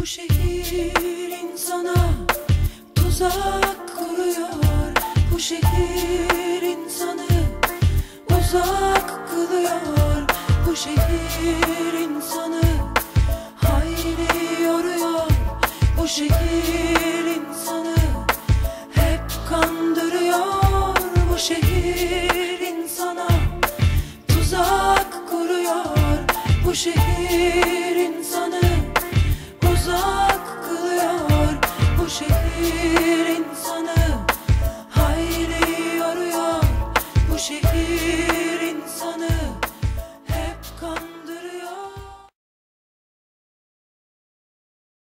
Bu şehir insana tuzak kuruyor. Bu şehir insanı uzak kılıyor. Bu şehir insanı hayli yoruyor. Bu şehir insanı hep kandırıyor. Bu şehir insana tuzak kuruyor. Bu şehir bir insanı